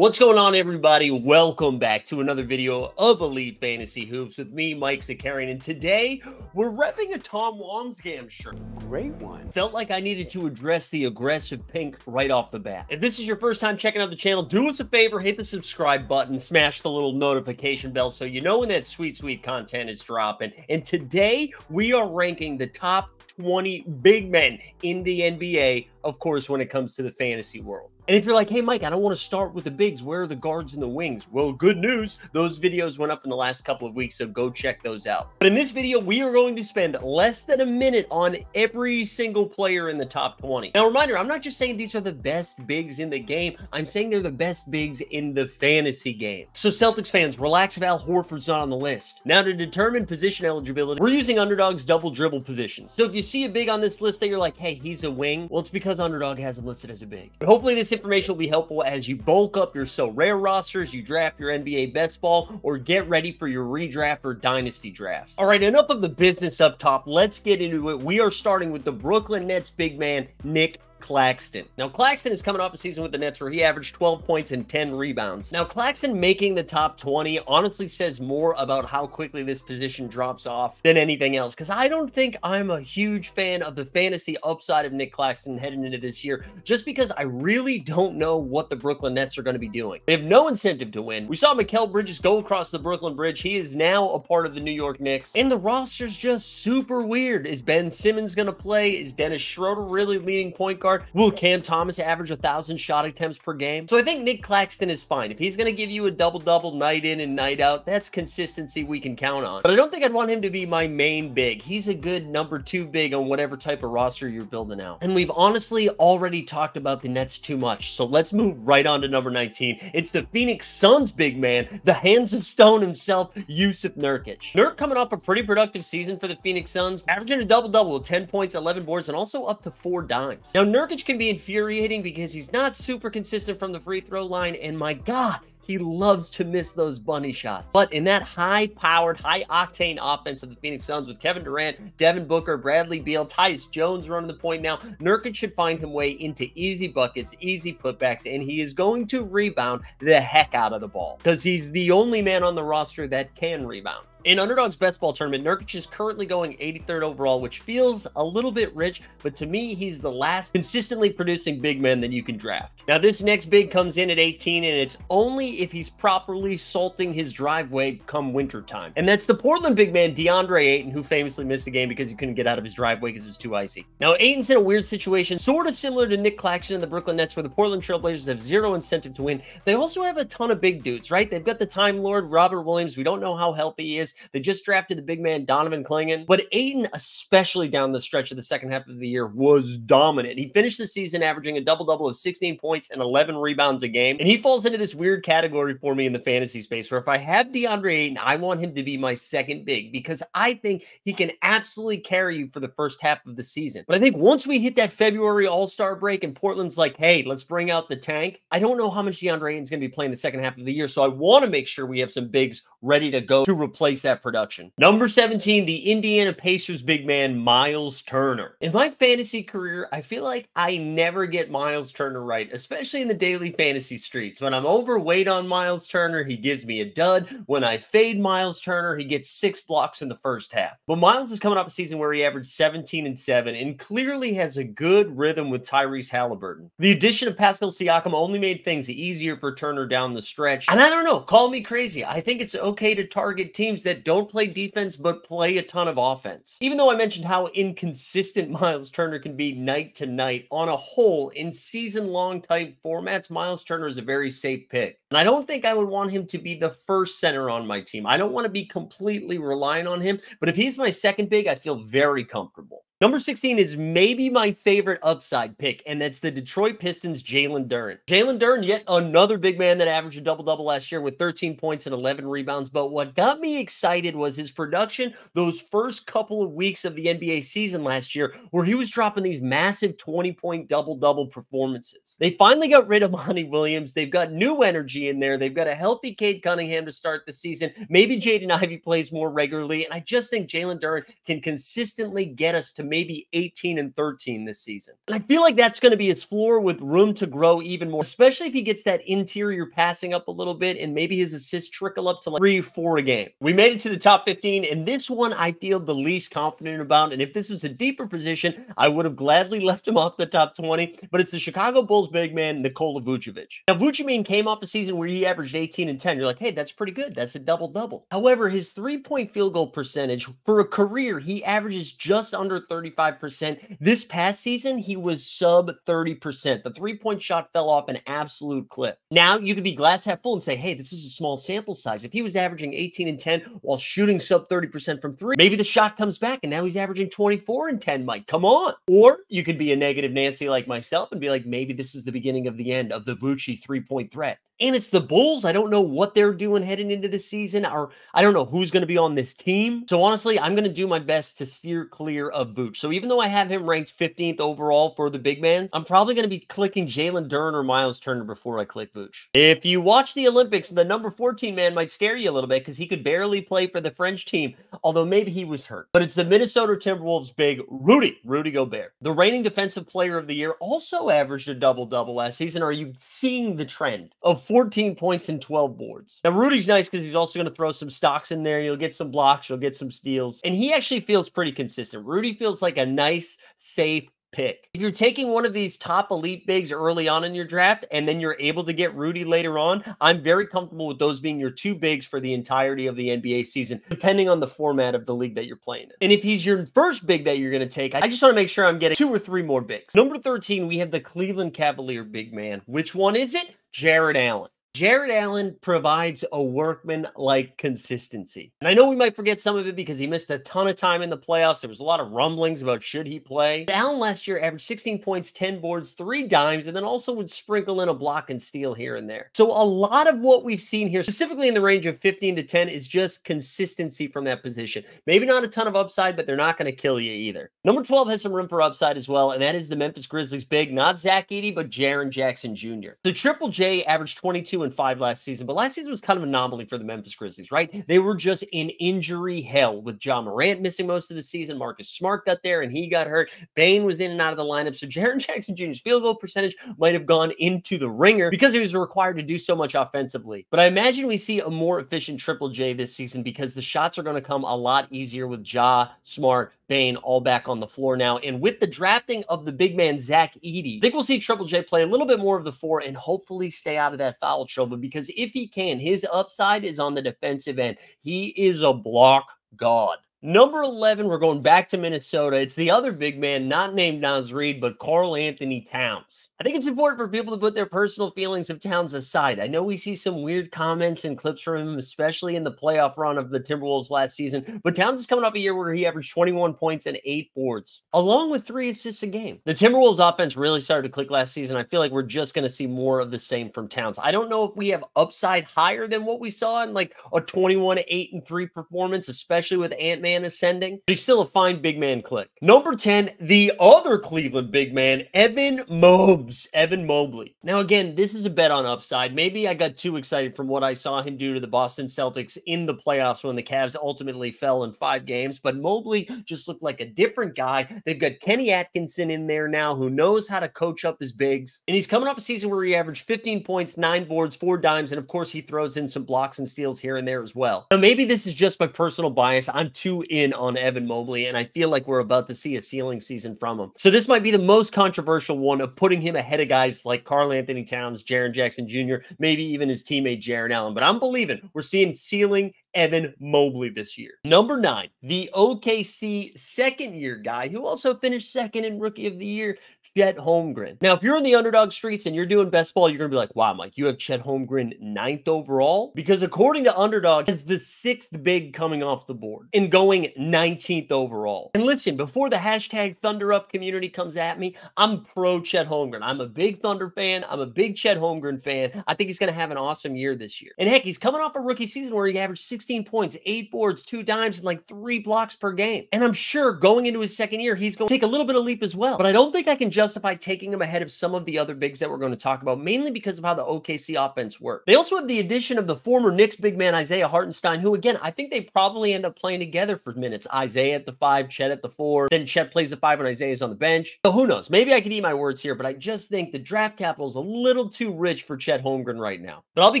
What's going on, everybody? Welcome back to another video of Elite Fantasy Hoops with me, Mike Zakarian. And today, we're repping a Tom Wambsgans shirt. Great one. Felt like I needed to address the aggressive pink right off the bat. If this is your first time checking out the channel, do us a favor, hit the subscribe button, smash the little notification bell so you know when that sweet, sweet content is dropping. And today, we are ranking the top 20 big men in the NBA, of course, when it comes to the fantasy world. And if you're like, hey, Mike, I don't want to start with the bigs, where are the guards and the wings? Well, good news. Those videos went up in the last couple of weeks, so go check those out. But in this video, we are going to spend less than a minute on every single player in the top 20. Now, reminder, I'm not just saying these are the best bigs in the game. I'm saying they're the best bigs in the fantasy game. So Celtics fans, relax if Al Horford's not on the list. Now, to determine position eligibility, we're using Underdog's double dribble positions. So if you see a big on this list that you're like, hey, he's a wing, well, it's because Underdog has him listed as a big. But hopefully this information will be helpful as you bulk up your Sorare rosters, you draft your NBA best ball, or get ready for your redraft or dynasty drafts. All right, enough of the business up top. Let's get into it. We are starting with the Brooklyn Nets big man, Nick Claxton. Now, Claxton is coming off a season with the Nets where he averaged 12 points and 10 rebounds. Now, Claxton making the top 20 honestly says more about how quickly this position drops off than anything else, because I don't think I'm a huge fan of the fantasy upside of Nick Claxton heading into this year, just because I really don't know what the Brooklyn Nets are going to be doing. They have no incentive to win. We saw Mikal Bridges go across the Brooklyn Bridge. He is now a part of the New York Knicks, and the roster's just super weird. Is Ben Simmons going to play? Is Dennis Schroeder really leading point guard? Will Cam Thomas average a thousand shot attempts per game? So I think Nick Claxton is fine. If he's going to give you a double-double night in and night out, that's consistency we can count on. But I don't think I'd want him to be my main big. He's a good number two big on whatever type of roster you're building out. And we've honestly already talked about the Nets too much. So let's move right on to number 19. It's the Phoenix Suns big man, the hands of stone himself, Jusuf Nurkic. Nurk coming off a pretty productive season for the Phoenix Suns, averaging a double-double with 10 points, 11 boards, and also up to four dimes. Now, Nurk Nurkic can be infuriating because he's not super consistent from the free throw line. And my God, he loves to miss those bunny shots. But in that high-powered, high-octane offense of the Phoenix Suns with Kevin Durant, Devin Booker, Bradley Beal, Tyus Jones running the point now, Nurkic should find him way into easy buckets, easy putbacks, and he is going to rebound the heck out of the ball because he's the only man on the roster that can rebound. In Underdog's Best Ball Tournament, Nurkic is currently going 83rd overall, which feels a little bit rich, but to me, he's the last consistently producing big man that you can draft. Now, this next big comes in at 18, and it's only if he's properly salting his driveway come wintertime. And that's the Portland big man, DeAndre Ayton, who famously missed the game because he couldn't get out of his driveway because it was too icy. Now, Ayton's in a weird situation, sort of similar to Nick Claxton and the Brooklyn Nets, where the Portland Trailblazers have zero incentive to win. They also have a ton of big dudes, right? They've got the Time Lord, Robert Williams. We don't know how healthy he is. They just drafted the big man Donovan Clingan, but Ayton, especially down the stretch of the second half of the year, was dominant. He finished the season averaging a double double of 16 points and 11 rebounds a game, and he falls into this weird category for me in the fantasy space where if I have DeAndre Ayton, I want him to be my second big because I think he can absolutely carry you for the first half of the season. But I think once we hit that February All Star break and Portland's like, hey, let's bring out the tank, I don't know how much DeAndre Ayton's going to be playing the second half of the year, so I want to make sure we have some bigs ready to go to replace that production. Number 17, the Indiana Pacers big man, Miles Turner. In my fantasy career, I feel like I never get Miles Turner right, especially in the daily fantasy streets. When I'm overweight on Miles Turner, he gives me a dud. When I fade Miles Turner, he gets six blocks in the first half. But Miles is coming off a season where he averaged 17 and 7 and clearly has a good rhythm with Tyrese Halliburton. The addition of Pascal Siakam only made things easier for Turner down the stretch. And I don't know, call me crazy. I think it's okay to target teams that don't play defense, but play a ton of offense. Even though I mentioned how inconsistent Miles Turner can be night to night, on a whole, in season long type formats, Miles Turner is a very safe pick. And I don't think I would want him to be the first center on my team. I don't want to be completely relying on him, but if he's my second big, I feel very comfortable. Number 16 is maybe my favorite upside pick, and that's the Detroit Pistons' Jalen Duren. Jalen Duren, yet another big man that averaged a double-double last year with 13 points and 11 rebounds. But what got me excited was his production those first couple of weeks of the NBA season last year, where he was dropping these massive 20-point double-double performances. They finally got rid of Monty Williams. They've got new energy in there. They've got a healthy Cade Cunningham to start the season. Maybe Jaden Ivey plays more regularly, and I just think Jalen Duren can consistently get us to maybe 18 and 13 this season. And I feel like that's going to be his floor with room to grow even more, especially if he gets that interior passing up a little bit and maybe his assists trickle up to like three, four a game. We made it to the top 15, and this one I feel the least confident about. And if this was a deeper position, I would have gladly left him off the top 20. But it's the Chicago Bulls big man, Nikola Vucevic. Now, Vucevic came off a season where he averaged 18 and 10. You're like, hey, that's pretty good. That's a double double. However, his three point field goal percentage for a career, he averages just under 35%. This past season, he was sub 30%. The three point shot fell off an absolute cliff. Now you could be glass half full and say, hey, this is a small sample size. If he was averaging 18 and 10 while shooting sub 30% from three, maybe the shot comes back and now he's averaging 24 and 10, Mike. Come on. Or you could be a negative Nancy like myself and be like, maybe this is the beginning of the end of the Vucci three point threat and it's the Bulls. I don't know what they're doing heading into the season, or I don't know who's going to be on this team. So honestly, I'm going to do my best to steer clear of Vooch. So even though I have him ranked 15th overall for the big man, I'm probably going to be clicking Jalen Duren or Miles Turner before I click Vooch. If you watch the Olympics, the number 14 man might scare you a little bit because he could barely play for the French team, although maybe he was hurt. But it's the Minnesota Timberwolves big Rudy, Rudy Gobert. The reigning defensive player of the year also averaged a double double last season. Are you seeing the trend of 14 points and 12 boards. Now, Rudy's nice because he's also going to throw some stocks in there. You'll get some blocks, you'll get some steals. And he actually feels pretty consistent. Rudy feels like a nice, safe, pick. If you're taking one of these top elite bigs early on in your draft and then you're able to get Rudy later on, I'm very comfortable with those being your two bigs for the entirety of the NBA season, depending on the format of the league that you're playing in. And if he's your first big that you're going to take, I just want to make sure I'm getting two or three more bigs. Number 13, we have the Cleveland Cavalier big man. Which one is it? Jarrett Allen. Jarrett Allen provides a workman like consistency. And I know we might forget some of it because he missed a ton of time in the playoffs. There was a lot of rumblings about should he play. Allen last year averaged 16 points, 10 boards, three dimes, and then also would sprinkle in a block and steal here and there. So a lot of what we've seen here, specifically in the range of 15 to 10, is just consistency from that position. Maybe not a ton of upside, but they're not going to kill you either. Number 12 has some room for upside as well, and that is the Memphis Grizzlies big, not Zach Edey, but Jaren Jackson Jr. The Triple J averaged 22 and 5 last season, but last season was kind of an anomaly for the Memphis Grizzlies, right? They were just in injury hell with Ja Morant missing most of the season. Marcus Smart got there and he got hurt. Bane was in and out of the lineup. So Jaren Jackson Jr.'s field goal percentage might have gone into the ringer because he was required to do so much offensively. But I imagine we see a more efficient Triple J this season because the shots are going to come a lot easier with Ja, Smart, Bane all back on the floor now. And with the drafting of the big man, Zach Edey, I think we'll see Triple J play a little bit more of the four and hopefully stay out of that foul trouble because if he can, his upside is on the defensive end. He is a block god. Number 11, we're going back to Minnesota. It's the other big man, not named Naz Reid, but Karl-Anthony Towns. I think it's important for people to put their personal feelings of Towns aside. I know we see some weird comments and clips from him, especially in the playoff run of the Timberwolves last season, but Towns is coming off a year where he averaged 21 points and eight boards, along with three assists a game. The Timberwolves offense really started to click last season. I feel like we're just going to see more of the same from Towns. I don't know if we have upside higher than what we saw in like a 21 8 and 3 performance, especially with Ant Man ascending, but he's still a fine big man click. Number 10, the other Cleveland big man, Evan Mobley. Evan Mobley. Now, again, this is a bet on upside. Maybe I got too excited from what I saw him do to the Boston Celtics in the playoffs when the Cavs ultimately fell in five games. But Mobley just looked like a different guy. They've got Kenny Atkinson in there now who knows how to coach up his bigs. And he's coming off a season where he averaged 15 points, nine boards, four dimes. And of course, he throws in some blocks and steals here and there as well. Now, maybe this is just my personal bias. I'm too in on Evan Mobley, and I feel like we're about to see a ceiling season from him. So this might be the most controversial one of putting him ahead of guys like Karl-Anthony Towns, Jaren Jackson Jr., maybe even his teammate Jarrett Allen. But I'm believing we're seeing ceiling Evan Mobley this year. Number nine, the OKC second year guy who also finished second in Rookie of the Year, Chet Holmgren. Now, if you're in the underdog streets and you're doing best ball, you're going to be like, wow, Mike, you have Chet Holmgren ninth overall? Because according to underdog, is the sixth big coming off the board and going 19th overall. And listen, before the hashtag Thunder Up community comes at me, I'm pro Chet Holmgren. I'm a big Thunder fan. I'm a big Chet Holmgren fan. I think he's going to have an awesome year this year. And heck, he's coming off a rookie season where he averaged 16 points, eight boards, two dimes, and like three blocks per game. And I'm sure going into his second year, he's going to take a little bit of leap as well. But I don't think I can just justify taking him ahead of some of the other bigs that we're going to talk about, mainly because of how the OKC offense worked. They also have the addition of the former Knicks big man Isaiah Hartenstein, who again, I think they probably end up playing together for minutes. Isaiah at the five, Chet at the four, then Chet plays the five and Isaiah's on the bench. So who knows? Maybe I could eat my words here, but I just think the draft capital is a little too rich for Chet Holmgren right now. But I'll be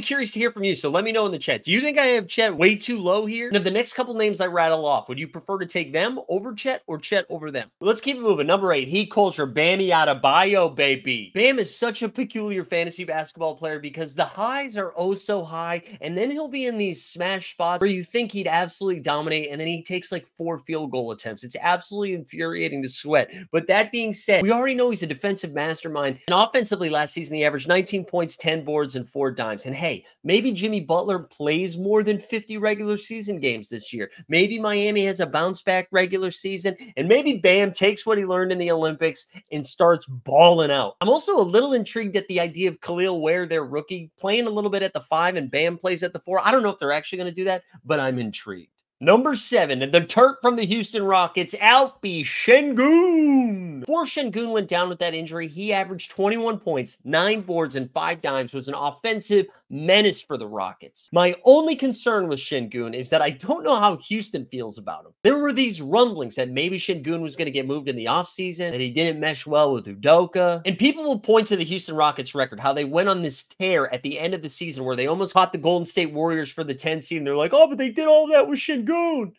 curious to hear from you. So let me know in the chat. Do you think I have Chet way too low here? And the next couple names I rattle off, would you prefer to take them over Chet or Chet over them? Let's keep it moving. Number eight, Heat Culture, Bammy Adebayo, baby. Bam is such a peculiar fantasy basketball player because the highs are oh so high, and then he'll be in these smash spots where you think he'd absolutely dominate, and then he takes like four field goal attempts. It's absolutely infuriating to sweat. But that being said, we already know he's a defensive mastermind. And offensively, last season, he averaged 19 points, 10 boards, and four dimes. And hey, maybe Jimmy Butler plays more than 50 regular season games this year. Maybe Miami has a bounce back regular season, and maybe Bam takes what he learned in the Olympics and starts balling out. I'm also a little intrigued at the idea of Kel'el Ware, their rookie, playing a little bit at the five and Bam plays at the four. I don't know if they're actually going to do that, but I'm intrigued. Number seven, the Turk from the Houston Rockets, Alpi Sengun. Before Sengun went down with that injury, he averaged 21 points, nine boards, and five dimes, was an offensive menace for the Rockets. My only concern with Sengun is that I don't know how Houston feels about him. There were these rumblings that maybe Sengun was going to get moved in the offseason, that he didn't mesh well with Udoka. And people will point to the Houston Rockets record, how they went on this tear at the end of the season where they almost caught the Golden State Warriors for the 10 seed. And they're like, oh, but they did all that with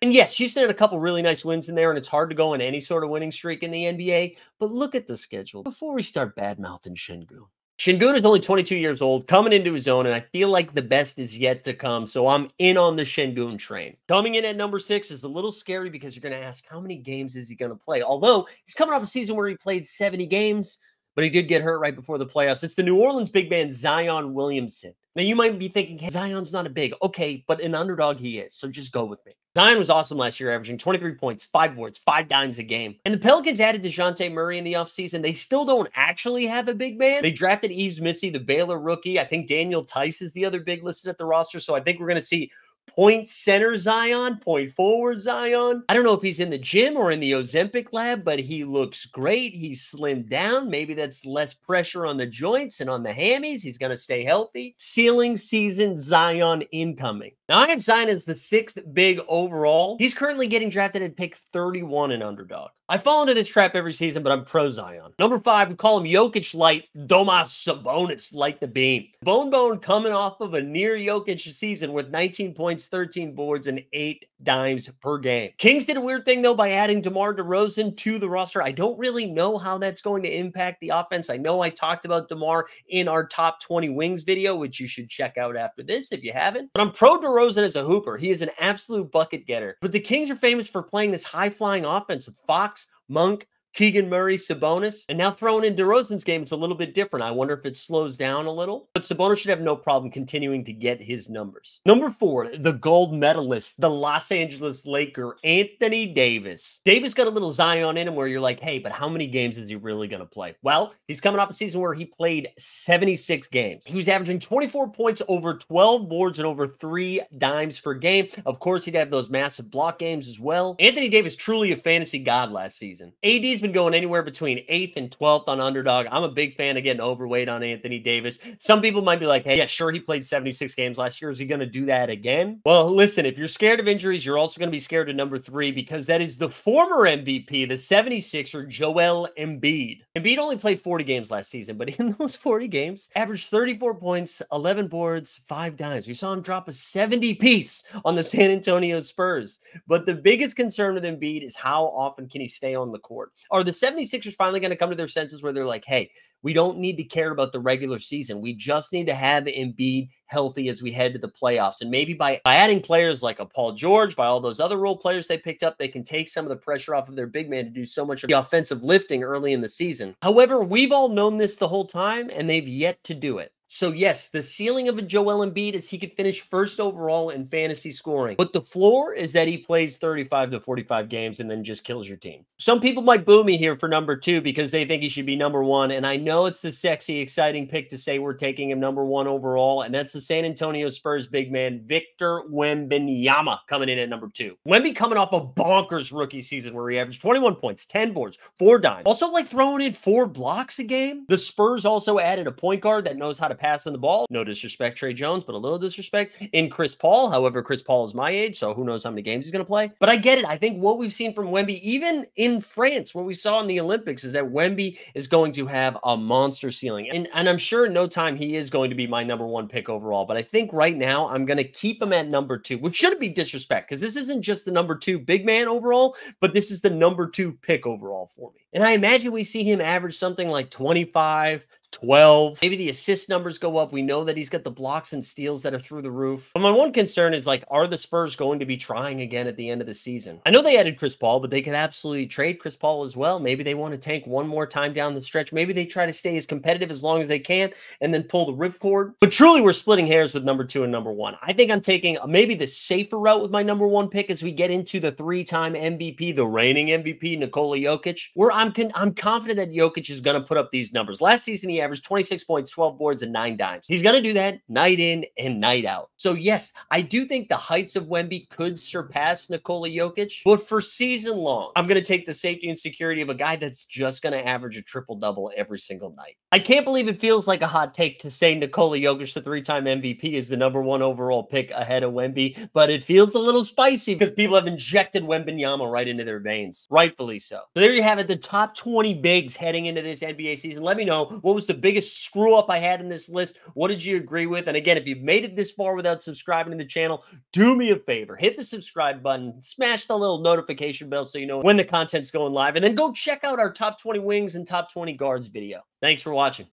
And yes, Houston had a couple really nice wins in there, and it's hard to go on any sort of winning streak in the NBA. But look at the schedule before we start bad mouthing Sengun. Sengun is only 22 years old, coming into his own, and I feel like the best is yet to come. So I'm in on the Sengun train. Coming in at number six is a little scary because you're going to ask how many games is he going to play? Although he's coming off a season where he played 70 games, but he did get hurt right before the playoffs. It's the New Orleans big man Zion Williamson. Now you might be thinking hey, Zion's not a big, okay, but an underdog he is. So just go with me. Zion was awesome last year, averaging 23 points, five boards, five dimes a game. And the Pelicans added DeJounte Murray in the offseason. They still don't actually have a big man. They drafted Yves Missi, the Baylor rookie. I think Daniel Theis is the other big listed at the roster. So I think we're going to see point center Zion, point forward Zion. I don't know if he's in the gym or in the Ozempic lab, but he looks great. He's slimmed down. Maybe that's less pressure on the joints and on the hammies. He's going to stay healthy. Ceiling season Zion incoming. Now, I have Zion as the sixth big overall. He's currently getting drafted at pick 31 in underdog. I fall into this trap every season, but I'm pro Zion. Number five, we call him Jokic light, Domas Sabonis light the beam. Bone Bone coming off of a near Jokic season with 19 points, 13 boards, and eight dimes per game. Kings did a weird thing though by adding DeMar DeRozan to the roster. I don't really know how that's going to impact the offense. I know I talked about DeMar in our top 20 wings video, which you should check out after this if you haven't. But I'm pro DeRozan as a hooper. He is an absolute bucket getter. But the Kings are famous for playing this high flying offense with Fox Monk, Keegan Murray, Sabonis, and now throwing in DeRozan's game, it's a little bit different. I wonder if it slows down a little, but Sabonis should have no problem continuing to get his numbers. Number four, the gold medalist, the Los Angeles Laker, Anthony Davis. Davis got a little Zion in him where you're like, hey, but how many games is he really going to play? Well, he's coming off a season where he played 76 games. He was averaging 24 points, over 12 boards, and over three dimes per game. Of course, he'd have those massive block games as well. Anthony Davis, truly a fantasy god last season. AD's been going anywhere between eighth and 12th on underdog. I'm a big fan of getting overweight on Anthony Davis. Some people might be like, hey, yeah, sure, he played 76 games last year. Is he going to do that again? Well, listen, if you're scared of injuries, you're also going to be scared of number three because that is the former MVP, the 76er, Joel Embiid. Embiid only played 40 games last season, but in those 40 games, averaged 34 points, 11 boards, five dimes. We saw him drop a 70 piece on the San Antonio Spurs. But the biggest concern with Embiid is how often can he stay on the court? Are the 76ers finally going to come to their senses where they're like, hey, we don't need to care about the regular season. We just need to have Embiid healthy as we head to the playoffs. And maybe by, by adding players like a Paul George, by all those other role players they picked up, they can take some of the pressure off of their big man to do so much of the offensive lifting early in the season. However, we've all known this the whole time, and they've yet to do it. So, yes, the ceiling of a Joel Embiid is he could finish first overall in fantasy scoring. But the floor is that he plays 35 to 45 games and then just kills your team. Some people might boo me here for number two because they think he should be number one. And I know it's the sexy, exciting pick to say we're taking him number one overall. And that's the San Antonio Spurs big man, Victor Wembanyama, coming in at number two. Wemby coming off a bonkers rookie season where he averaged 21 points, 10 boards, four dimes. Also, like throwing in four blocks a game. The Spurs also added a point guard that knows how to pass in the ball. No disrespect, Tre Jones, but a little disrespect in Chris Paul. However, Chris Paul is my age, so who knows how many games he's going to play. But I get it. I think what we've seen from Wemby, even in France, what we saw in the Olympics, is that Wemby is going to have a monster ceiling. And, and I'm sure in no time he is going to be my number one pick overall. But I think right now I'm going to keep him at number two, which shouldn't be disrespect because this isn't just the number two big man overall, but this is the number two pick overall for me. And I imagine we see him average something like 25 12. Maybe the assist numbers go up. We know that he's got the blocks and steals that are through the roof. But my one concern is like, are the Spurs going to be trying again at the end of the season? I know they added Chris Paul, but they could absolutely trade Chris Paul as well. Maybe they want to tank one more time down the stretch. Maybe they try to stay as competitive as long as they can and then pull the ripcord. But truly, we're splitting hairs with number two and number one. I think I'm taking uh, maybe the safer route with my number one pick as we get into the three-time MVP, the reigning MVP, Nikola Jokic, where I'm con- I'm confident that Jokic is going to put up these numbers. Last season, he averaged 26 points, 12 boards, and nine dimes. He's going to do that night in and night out. So, yes, I do think the heights of Wemby could surpass Nikola Jokic, but for season long, I'm going to take the safety and security of a guy that's just going to average a triple double every single night. I can't believe it feels like a hot take to say Nikola Jokic, the three time MVP, is the number one overall pick ahead of Wemby, but it feels a little spicy because people have injected Wembanyama right into their veins, rightfully so. So, there you have it the top 20 bigs heading into this NBA season. Let me know what was the biggest screw up I had in this list. What did you agree with? And again, if you've made it this far without subscribing to the channel, do me a favor. Hit the subscribe button, smash the little notification bell so you know when the content's going live, and then go check out our top 20 wings and top 20 guards video. Thanks for watching.